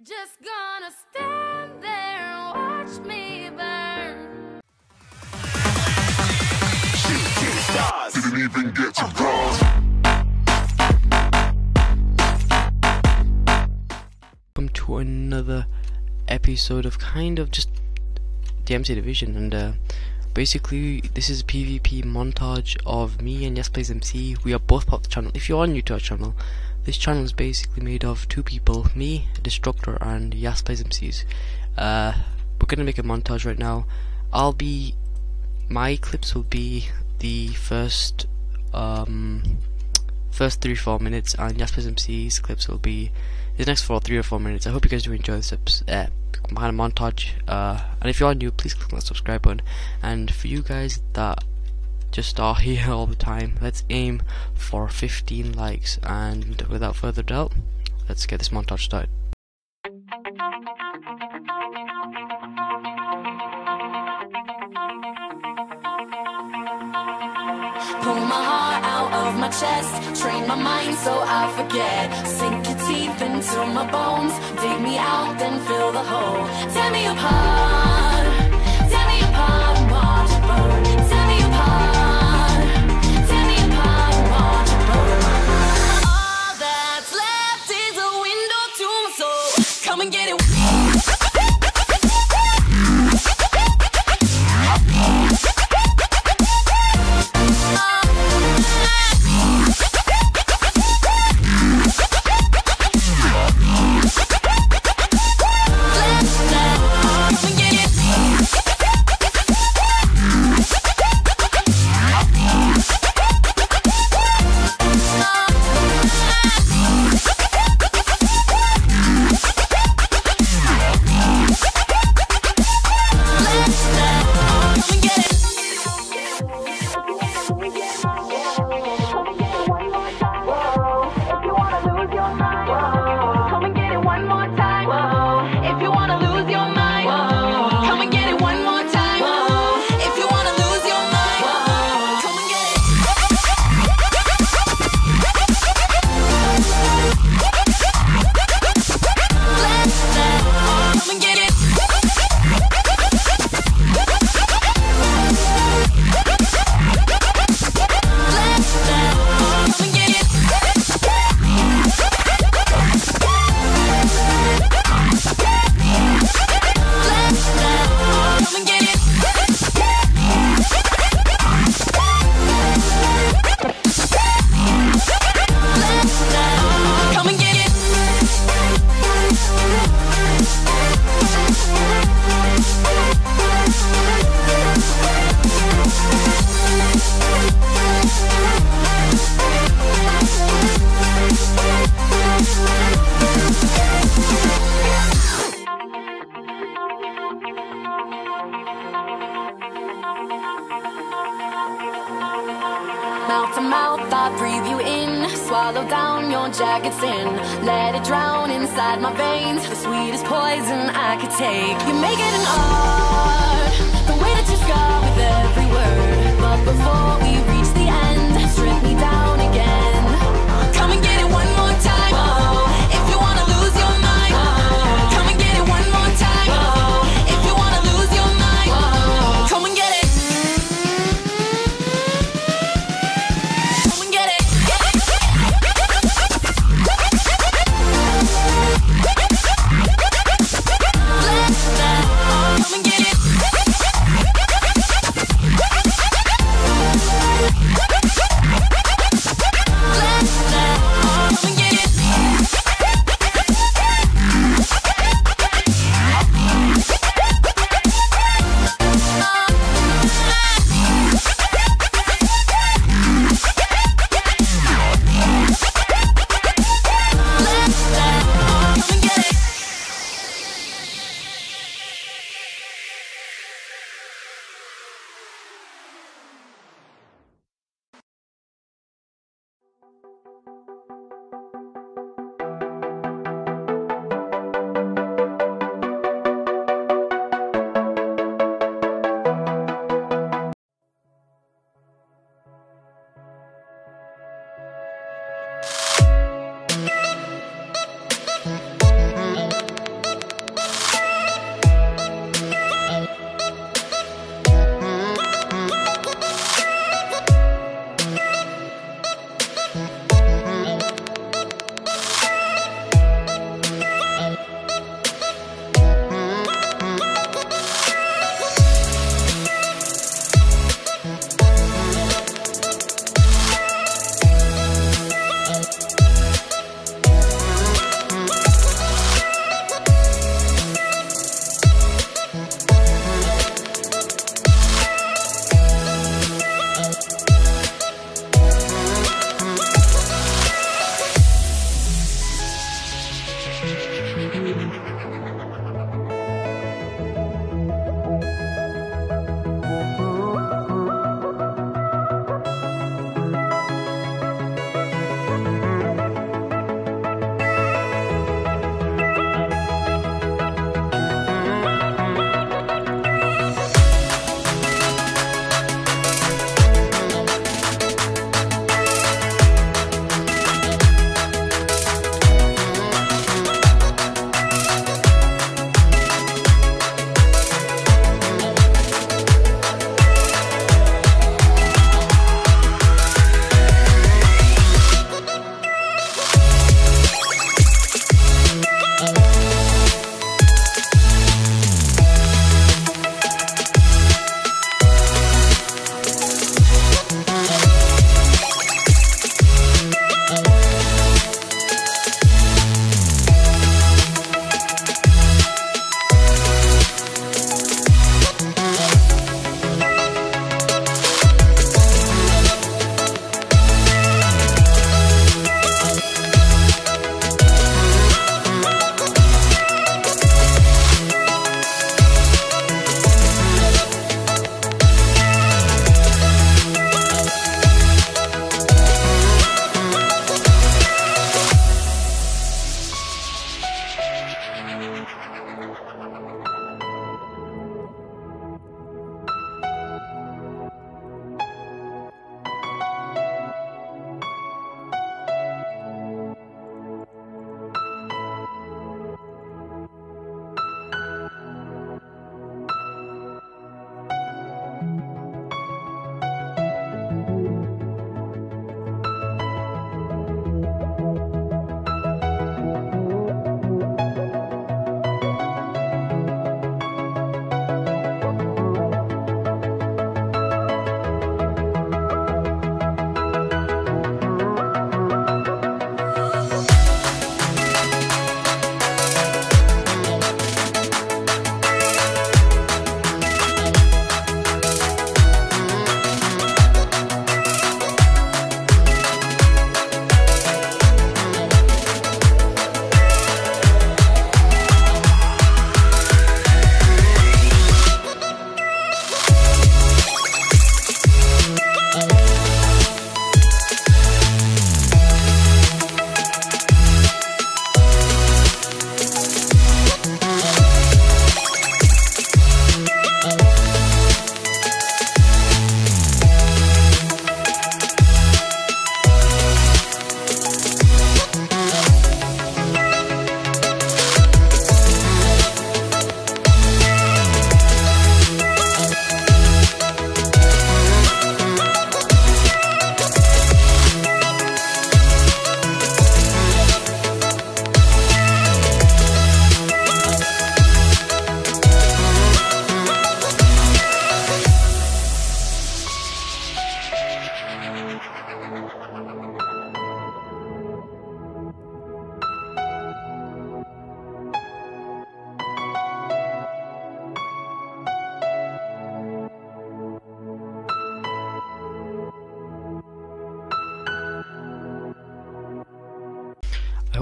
Just gonna stand there and watch me burn. Shooting stars. Didn't even get to cross. welcome to another episode of kind of just the MC Division and uh, basically this is a PvP montage of me and Yes Plays MC. We are both part of the channel. If you are new to our channel, this channel is basically made of two people, me, Destructor, and MCs. Uh, we're gonna make a montage right now. I'll be my clips will be the first um first three four minutes and MC's clips will be the next four three or four minutes. I hope you guys do enjoy this uh, montage. Uh, and if you are new, please click on that subscribe button. And for you guys that just are here all the time, let's aim for 15 likes. And without further ado, let's get this montage started. Pull my heart out of my chest. Train my mind so I forget. Sink your teeth into my bones. Dig me out, then fill the hole. Tear me apart. Down in. Let it drown inside my veins. The sweetest poison I could take. You make it an art. The way that you scar with every word. But before we reach the end, strip me down again.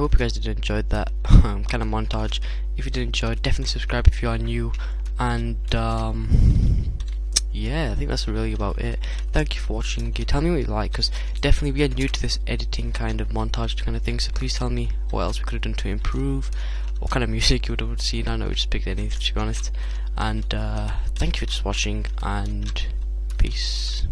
Hope you guys did enjoy that um, kind of montage. If you did enjoy, definitely subscribe if you are new. And um, yeah, I think that's really about it. Thank you for watching. Tell me what you like, because definitely we are new to this editing kind of montage kind of thing. So please tell me what else we could have done to improve, what kind of music you would have seen. I know we just picked any, to be honest. And uh, thank you for just watching, and peace.